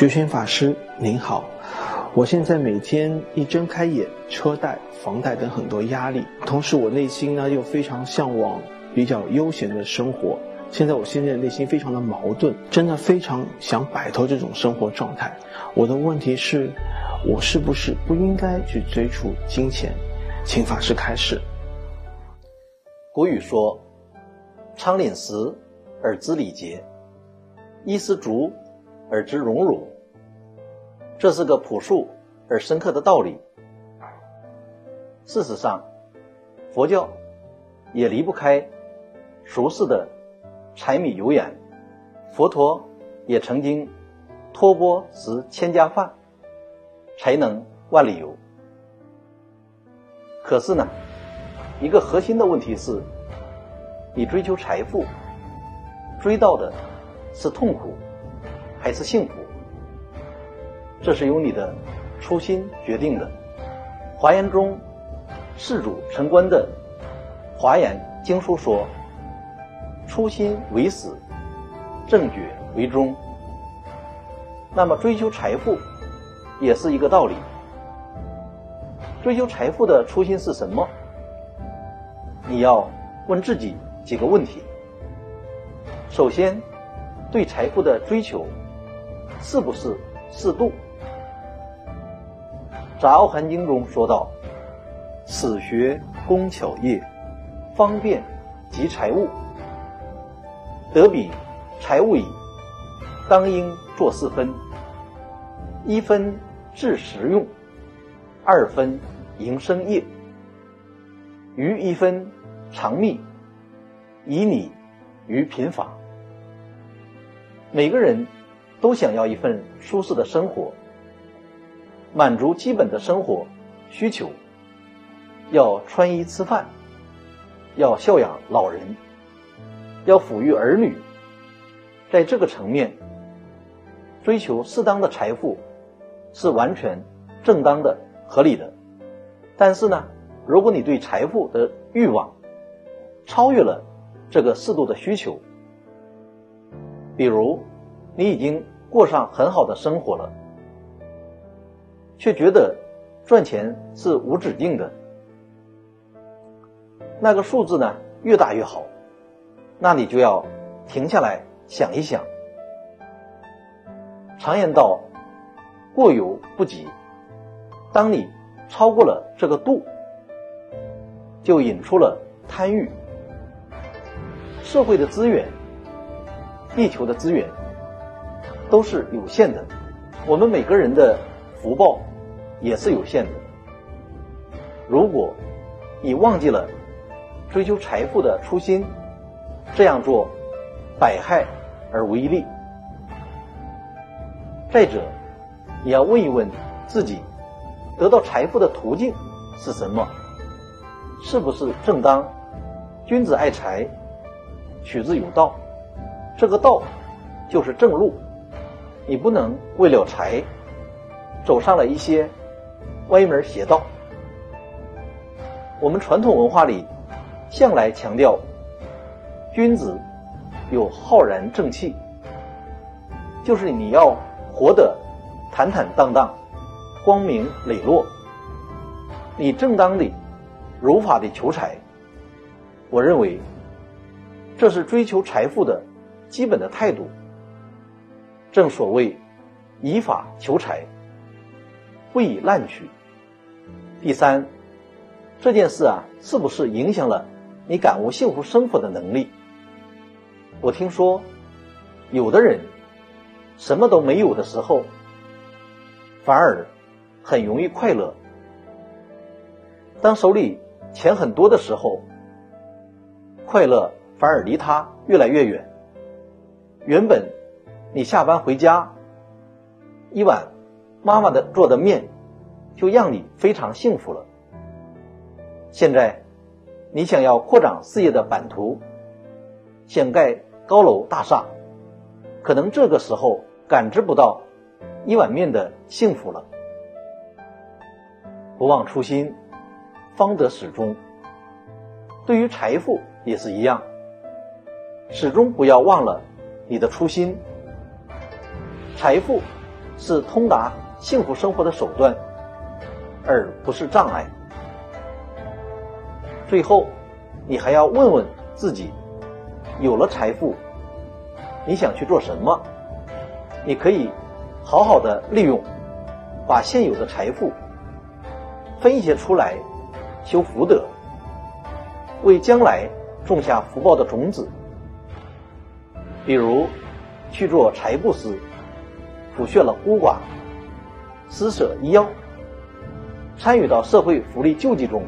觉轩法师您好，我现在每天一睁开眼，车贷、房贷等很多压力，同时我内心呢又非常向往比较悠闲的生活。现在我现在内心非常的矛盾，真的非常想摆脱这种生活状态。我的问题是，我是不是不应该去追逐金钱？请法师开示。古语说：“昌岭实而知礼节，衣丝竹而知荣辱。”这是个朴素而深刻的道理。事实上，佛教也离不开俗世的。柴米油盐，佛陀也曾经托钵食千家饭，才能万里游。可是呢，一个核心的问题是，你追求财富，追到的是痛苦还是幸福？这是由你的初心决定的。华严中世主陈观的《华严经书》说。初心为始，正觉为终。那么追求财富也是一个道理。追求财富的初心是什么？你要问自己几个问题。首先，对财富的追求是不是适度？《杂阿含经》中说道：“此学工巧业，方便及财物。”得比财物矣，当应作四分：一分治实用，二分营生业，余一分长密，以你于贫乏。每个人都想要一份舒适的生活，满足基本的生活需求，要穿衣吃饭，要孝养老人。要抚育儿女，在这个层面，追求适当的财富是完全正当的、合理的。但是呢，如果你对财富的欲望超越了这个适度的需求，比如你已经过上很好的生活了，却觉得赚钱是无止境的，那个数字呢越大越好。那你就要停下来想一想。常言道：“过犹不及。”当你超过了这个度，就引出了贪欲。社会的资源、地球的资源都是有限的，我们每个人的福报也是有限的。如果你忘记了追求财富的初心，这样做，百害而无一利。再者，你要问一问自己，得到财富的途径是什么？是不是正当？君子爱财，取之有道。这个道就是正路，你不能为了财，走上了一些歪门邪道。我们传统文化里向来强调。君子有浩然正气，就是你要活得坦坦荡荡、光明磊落。你正当的、如法的求财，我认为这是追求财富的基本的态度。正所谓以法求财，不以滥取。第三，这件事啊，是不是影响了你感悟幸福生活的能力？我听说，有的人什么都没有的时候，反而很容易快乐；当手里钱很多的时候，快乐反而离他越来越远。原本你下班回家，一碗妈妈的做的面，就让你非常幸福了。现在你想要扩展事业的版图，想盖。高楼大厦，可能这个时候感知不到一碗面的幸福了。不忘初心，方得始终。对于财富也是一样，始终不要忘了你的初心。财富是通达幸福生活的手段，而不是障碍。最后，你还要问问自己：有了财富，你想去做什么？你可以好好的利用，把现有的财富分一些出来修福德，为将来种下福报的种子。比如去做财布施，抚恤了孤寡，施舍医药，参与到社会福利救济中。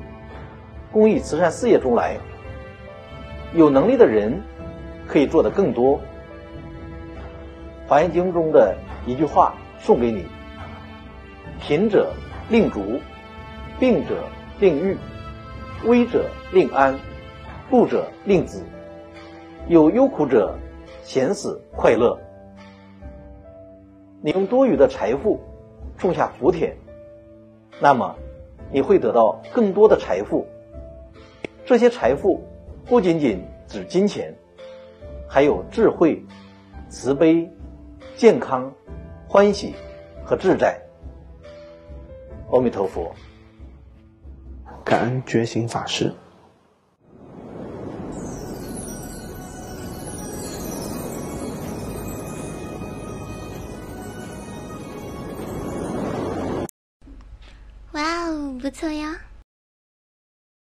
公益慈善事业中来，有能力的人可以做得更多。华严经中的一句话送给你：贫者令足，病者令愈，危者令安，富者令子，有忧苦者闲死快乐。你用多余的财富种下福田，那么你会得到更多的财富。这些财富不仅仅指金钱，还有智慧、慈悲、健康、欢喜和自在。阿弥陀佛，感恩觉醒法师。不错哟！